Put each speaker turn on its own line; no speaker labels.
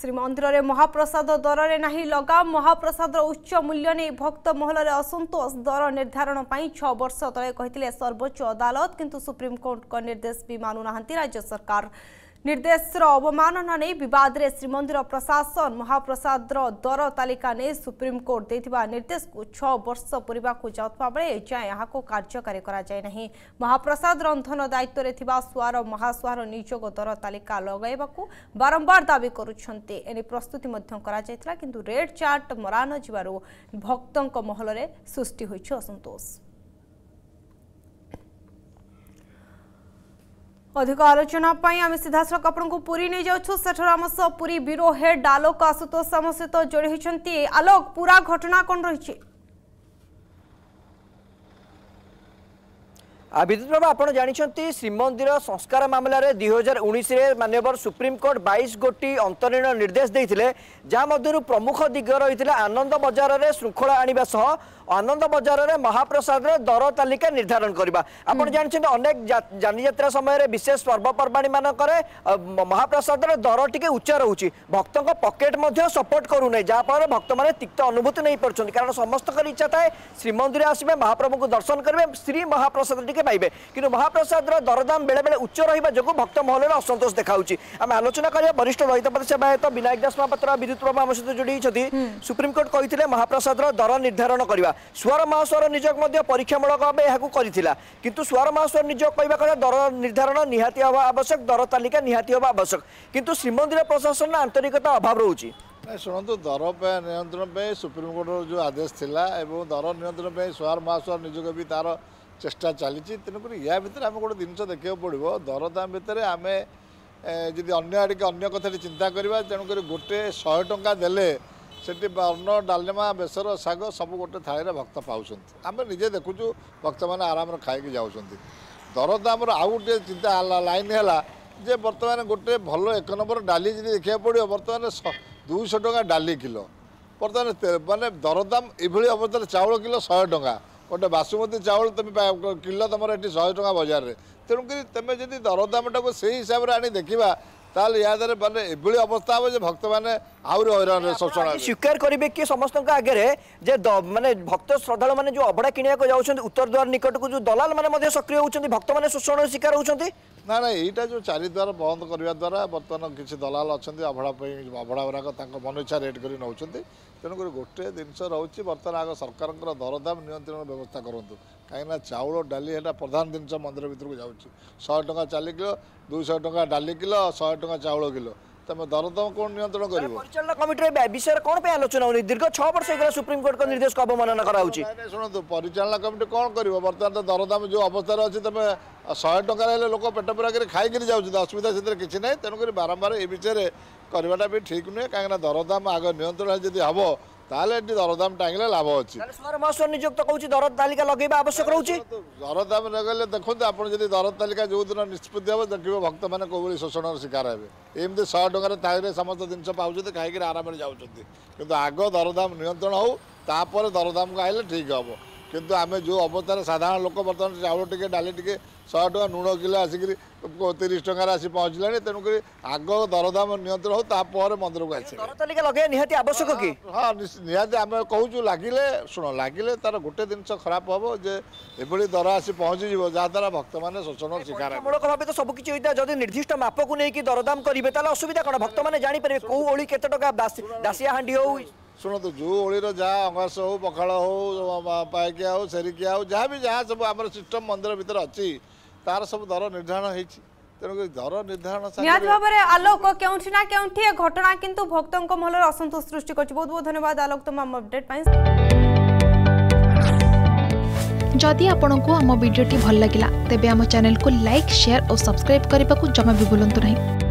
ଶ୍ରୀମନ୍ଦିରରେ ମହାପ୍ରସାଦ ଦରରେ ନାହିଁ ଲଗାମ ମହାପ୍ରସାଦର ଉଚ୍ଚ ମୂଲ୍ୟ ନେଇ ଭକ୍ତ ମହଲରେ ଅସନ୍ତୋଷ ଦର ନିର୍ଦ୍ଧାରଣ ପାଇଁ ଛଅ ବର୍ଷ ତଳେ କହିଥିଲେ ସର୍ବୋଚ୍ଚ ଅଦାଲତ କିନ୍ତୁ ସୁପ୍ରିମକୋର୍ଟଙ୍କ ନିର୍ଦ୍ଦେଶ ବି ମାନୁନାହାନ୍ତି ରାଜ୍ୟ ସରକାର ନିର୍ଦ୍ଦେଶର ଅବମାନନା ନେଇ ବିବାଦରେ ଶ୍ରୀମନ୍ଦିର ପ୍ରଶାସନ ମହାପ୍ରସାଦର ଦର ତାଲିକା ନେଇ ସୁପ୍ରିମକୋର୍ଟ ଦେଇଥିବା ନିର୍ଦ୍ଦେଶକୁ ଛଅ ବର୍ଷ ପୂରିବାକୁ ଯାଉଥିବା ବେଳେ ଏଯାଏଁ ଏହାକୁ କାର୍ଯ୍ୟକାରୀ କରାଯାଇ ନାହିଁ ମହାପ୍ରସାଦ ରନ୍ଧନ ଦାୟିତ୍ୱରେ ଥିବା ସୁଆର ମହାସୁଆର ନିଯୋଗ ଦର ତାଲିକା ଲଗାଇବାକୁ ବାରମ୍ବାର ଦାବି କରୁଛନ୍ତି ଏଣେ ପ୍ରସ୍ତୁତି ମଧ୍ୟ କରାଯାଇଥିଲା କିନ୍ତୁ ରେଡ୍ ଚାର୍ଟ ମରାନଯିବାରୁ ଭକ୍ତଙ୍କ ମହଲରେ ସୃଷ୍ଟି ହୋଇଛି ଅସନ୍ତୋଷ অধিক আলোচনা আমি সিধাসলখ আপনার পুরী নিয়ে যাচ্ছু সেঠার আমার সহ পুরী ব্যুরো হেড আলোক আশুতোষ আমার সহ যোড়ি হয়েছেন আলোক পুরা ঘটনা কন রয়েছে
বিদ্যুৎ আপনার জাঁচান শ্রীমন্দির সংস্কার মামলার দুই হাজার উনিশে মানবর সুপ্রিমকোর্ট বাইশ গোটি অন্তর্নির্ণয় নির্দেশ দিয়ে যা মধ্যে প্রমুখ দিগ রয়েছে আনন্দ বজারের শৃঙ্খলা আনবা সহ আনন্দ বজারের মহাপ্রসাদের দর তালিকা নির্ধারণ করা আপনার জাঁচান অনেক যানিযাত্রা সময় বিশেষ পর্বপর্বাণী মানকরে মহাপ্রসাদের দর টিকি উচ্চ রয়েছে ভক্ত পকেট মধ্যে সপোর্ট করু না যা ফলে ভক্ত মানে তিক্ত অনুভূতি নিয়ে পড়ছেন কারণ সমস্ত ইচ্ছা থাকে শ্রীমন্দিরে আসবে মহাপ্রভুক দর্শন করবে শ্রী মহাপ্রসাদ টিকি পাইবে কিন্তু মহাপ্রসাদর দরদাম বেড়ে বেড়ে উচ্চ রহবা যোগ ভক্ত মহলের অসন্তোষ দেখা আমি আলোচনা করি বরিষ্ঠ রহিত সেবায়ত বিনায়ক দাস মহাপাত্র বিদ্যুৎ প্রভা আমার সহ যোড়ি সুপ্রিমকোর্ট কে মহাপ্রসাদর দর নির্ধারণ করা ସ୍ୱର ମହାସ୍ୱର ନିଯୋଗ ମଧ୍ୟ ପରୀକ୍ଷାମୂଳକ ଭାବେ ଏହାକୁ କରିଥିଲା କିନ୍ତୁ ସ୍ୱର ମହାସ୍ୱର ନିଯୋଗ କହିବା କଥା ଦର ନିର୍ଦ୍ଧାରଣ ନିହାତି ହେବା ଆବଶ୍ୟକ ଦର ତାଲିକା ନିହାତି ହେବା ଆବଶ୍ୟକ କିନ୍ତୁ ଶ୍ରୀମନ୍ଦିର ପ୍ରଶାସନର ଆନ୍ତରିକତା ଅଭାବ ରହୁଛି ନାଇଁ
ଶୁଣନ୍ତୁ ଦର ପାଇଁ ନିୟନ୍ତ୍ରଣ ପାଇଁ ସୁପ୍ରିମକୋର୍ଟର ଯେଉଁ ଆଦେଶ ଥିଲା ଏବଂ ଦର ନିୟନ୍ତ୍ରଣ ପାଇଁ ସୁହାର ମହାସୁହାର ନିଯୋଗ ବି ତା'ର ଚେଷ୍ଟା ଚାଲିଛି ତେଣୁକରି ଏହା ଭିତରେ ଆମେ ଗୋଟେ ଜିନିଷ ଦେଖିବାକୁ ପଡ଼ିବ ଦରଦାମ ଭିତରେ ଆମେ ଯଦି ଅନ୍ୟ ଆଡ଼ିକି ଅନ୍ୟ କଥାରେ ଚିନ୍ତା କରିବା ତେଣୁକରି ଗୋଟେ ଶହେ ଟଙ୍କା ଦେଲେ ସେଠି ଅନ୍ନ ଡାଲମା ବେସର ଶାଗ ସବୁ ଗୋଟେ ଥାଳିରେ ଭକ୍ତ ପାଉଛନ୍ତି ଆମେ ନିଜେ ଦେଖୁଛୁ ଭକ୍ତମାନେ ଆରାମରେ ଖାଇକି ଯାଉଛନ୍ତି ଦରଦାମର ଆଉ ଗୋଟେ ଚିନ୍ତା ଲାଇନ୍ ହେଲା ଯେ ବର୍ତ୍ତମାନ ଗୋଟେ ଭଲ ଏକ ନମ୍ବର ଡାଲି ଯଦି ଦେଖିବାକୁ ପଡ଼ିବ ବର୍ତ୍ତମାନ ଦୁଇଶହ ଟଙ୍କା ଡାଲି କିଲୋ ବର୍ତ୍ତମାନ ମାନେ ଦରଦାମ ଏଭଳି ଅବସ୍ଥାରେ ଚାଉଳ କିଲୋ ଶହେ ଟଙ୍କା ଗୋଟେ ବାସୁମତୀ ଚାଉଳ ତୁମେ କିଲୋ ତୁମର ଏଠି ଶହେ ଟଙ୍କା ବଜାରରେ ତେଣୁକରି ତୁମେ ଯଦି ଦରଦାମଟାକୁ ସେଇ ହିସାବରେ ଆଣି ଦେଖିବା ତାହେଲେ ଏହାଦ୍ୱାରେ ମାନେ ଏଭଳି ଅବସ୍ଥା ହବ ଯେ ଭକ୍ତମାନେ ଆହୁରି ହଇରାଣରେ ଶୋଷଣ
ସ୍ୱୀକାର କରିବେ କି ସମସ୍ତଙ୍କ ଆଗରେ ଯେ ମାନେ ଭକ୍ତ ଶ୍ରଦ୍ଧାଳୁ ମାନେ ଯୋଉ ଅଭଡ଼ା କିଣିବାକୁ ଯାଉଛନ୍ତି ଉତ୍ତର ଦ୍ୱାର ନିକଟକୁ ଯୋଉ ଦଲାଲ ମାନେ ମଧ୍ୟ ସକ୍ରିୟ ହେଉଛନ୍ତି ମାନେ ଶୋଷଣର ଶିକାର ହେଉଛନ୍ତି
ନା ନା ଏଇଟା ଯୋଉ ଚାରି ଦ୍ୱାର ବନ୍ଦ କରିବା ଦ୍ୱାରା ବର୍ତ୍ତମାନ କିଛି ଦଲାଲ ଅଛନ୍ତି ଅଭଡ଼ା ପାଇଁ ଅଭଡ଼ା ଗୁଡ଼ାକ ତାଙ୍କ ମନ ଇଚ୍ଛା ରେଟ୍ କରି ନେଉଛନ୍ତି ତେଣୁକରି ଗୋଟିଏ ଜିନିଷ ରହୁଛି ବର୍ତ୍ତମାନ ଆଗ ସରକାରଙ୍କର ଦରଦାମ ନିୟନ୍ତ୍ରଣ ବ୍ୟବସ୍ଥା କରନ୍ତୁ କାହିଁକିନା ଚାଉଳ ଡାଲି ହେଟା ପ୍ରଧାନ ଜିନିଷ ମନ୍ଦିର ଭିତରକୁ ଯାଉଛି ଶହେ ଟଙ୍କା ଚାଲି କିଲୋ ଦୁଇଶହ ଟଙ୍କା ଡାଲି କିଲୋ ଶହେ ଟଙ୍କା ଚାଉଳ କିଲୋ ତମେ ଦରଦମ କୋଣ ନିୟନ୍ତ୍ରଣ କରିବ
ପରିଚାଳନା କମିଟିରେ ବିଷୟରେ କ'ଣ ପାଇଁ ଆଲୋଚନା ହେଉନି ଦୀର୍ଘ ଛଅ ବର୍ଷ ହେଇଗଲା ସୁପ୍ରିମକୋର୍ଟଙ୍କ ନିର୍ଦ୍ଦେଶକୁ ଅବମାନନା କରାହଉଛି
ଶୁଣନ୍ତୁ ପରିଚାଳନା କମିଟି କ'ଣ କରିବ ବର୍ତ୍ତମାନ ତ ଦରଦାମ ଯେଉଁ ଅବସ୍ଥାରେ ଅଛି ତମେ ଶହେ ଟଙ୍କାରେ ହେଲେ ଲୋକ ପେଟ ପୁରାକରି ଖାଇକିରି ଯାଉଛି ଅସୁବିଧା ସେଥିରେ କିଛି ନାହିଁ ତେଣୁକରି ବାରମ୍ବାର ଏ ବିଷୟରେ କରିବାଟା ବି ଠିକ୍ ନୁହେଁ କାହିଁକିନା ଦରଦାମ ଆଗ ନିୟନ୍ତ୍ରଣ ଯଦି ହେବ ତାହେଲେ ଏଠି ଦରଦାମ ଟାଙ୍ଗିଲେ ଲାଭ ଅଛି ମହୋତ୍ସବ
ନିଯୁକ୍ତ କହୁଛି ଦରଦ ତାଲିକା ଲଗେଇବା ଆବଶ୍ୟକ ରହୁଛି
ଦରଦାମ ଲଗାଇଲେ ଦେଖନ୍ତୁ ଆପଣ ଯଦି ଦରଦ ତାଲିକା ଯେଉଁଦିନ ନିଷ୍ପତ୍ତି ହେବ ଦେଖିବେ ଭକ୍ତମାନେ କୋଭଳି ଶୋଷଣର ଶିକାର ହେବେ ଏମିତି ଶହେ ଟଙ୍କାରେ ତାହିଁରେ ସମସ୍ତ ଜିନିଷ ପାଉଛନ୍ତି ଖାଇକିରି ଆରାମରେ ଯାଉଛନ୍ତି କିନ୍ତୁ ଆଗ ଦରଦାମ ନିୟନ୍ତ୍ରଣ ହେଉ ତାପରେ ଦରଦାମକୁ ଆଇଲେ ଠିକ୍ ହେବ କିନ୍ତୁ ଆମେ ଯେଉଁ ଅବସ୍ଥାରେ ସାଧାରଣ ଲୋକ ବର୍ତ୍ତମାନ ଚାଉଳ ଟିକେ ଡାଲି ଟିକେ ଶହେ ଟଙ୍କା ଲୁଣ କିଲୋ ଆସିକିରି ତିରିଶ ଟଙ୍କାରେ ଆସି ପହଞ୍ଚିଲାଣି ତେଣୁକରି ଆଗ ଦରଦାମ ନିୟନ୍ତ୍ରଣ ହଉ ତାପରେ ମନ୍ଦିରକୁ ଆସିବେ
ନିହାତି ଆବଶ୍ୟକ କି
ହଁ ନିହାତି ଆମେ କହୁଛୁ ଲାଗିଲେ ଶୁଣ ଲାଗିଲେ ତାର ଗୋଟେ ଜିନିଷ ଖରାପ ହବ ଯେ ଏଭଳି ଦର ଆସି ପହଞ୍ଚିଯିବ ଯାହାଦ୍ୱାରା ଭକ୍ତମାନେ ଶୋଷଣ ଶିକାର
ମୂଳକ ଭାବେ ତ ସବୁକିଛି ହୋଇଥାଏ ଯଦି ନିର୍ଦ୍ଦିଷ୍ଟ ମାପକୁ ନେଇକି ଦରଦାମ କରିବେ ତାହେଲେ ଅସୁବିଧା କ'ଣ ଭକ୍ତମାନେ ଜାଣିପାରିବେ କେଉଁ ଓଳି କେତେ ଟଙ୍କା ଦାସିଆ ହାଣ୍ଡି ହଉ
शुणु जो ओली जहाँ अंगार हो पखाड़ हो पायकिया हो सेरिकिया हो जहाँ भी जहाँ सब आम सिम मंदिर
भितर अच्छी तार सब दर निर्धारण हो आलोक क्यों घटना किंतु भक्तों मन असंतोष सृष्टि बहुत बहुत धन्यवाद आलोक तुम अपडेट
जदि आपण आम भिडी भल लगा तेब चेल को लाइक सेयार और सब्सक्राइब करने को जमा भी बुलां नहीं